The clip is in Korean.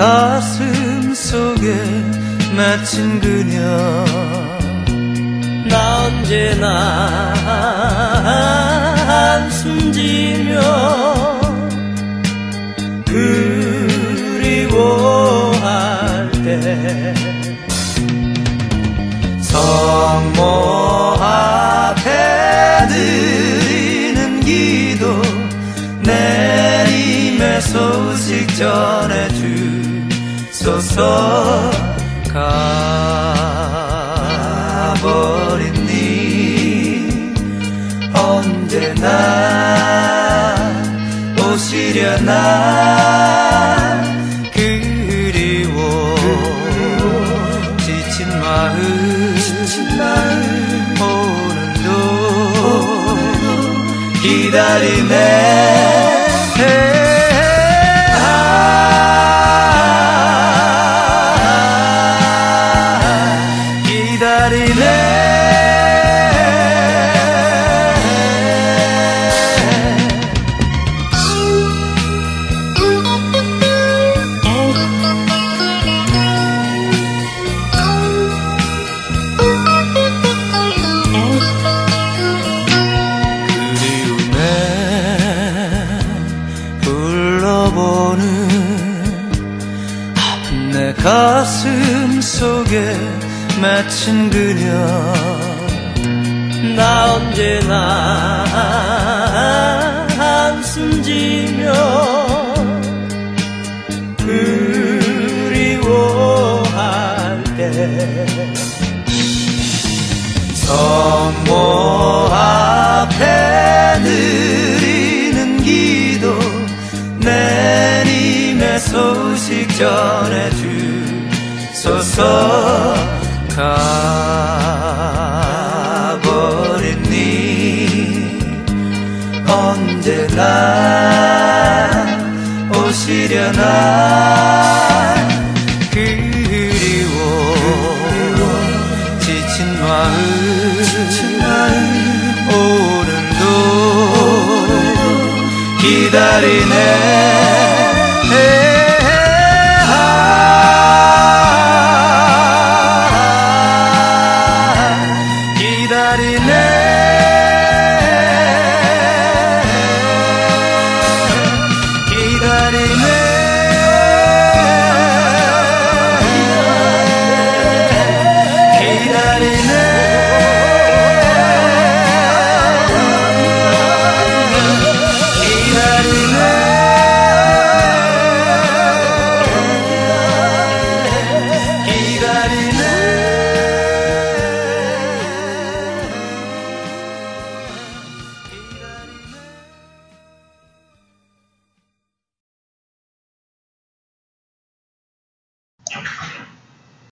가슴 속에 맺힌 그녀. 나 언제나 한숨 지며 그리워할 때 성모 앞에 드리는 기도 내림의 소식 전해주 소서 가버린 니 언제나 오시려나 그리워 지친 마음 오늘도 기다리네 가슴 속에 맺힌 그녀. 나 언제나 한숨 지며 그리워할 때 성모 앞에 드리는 내님의 소식 전해주소서. 가버린 니? 언제나 오시려나? 그리워 지친 마음. 오늘도 기다리네 Hey. thank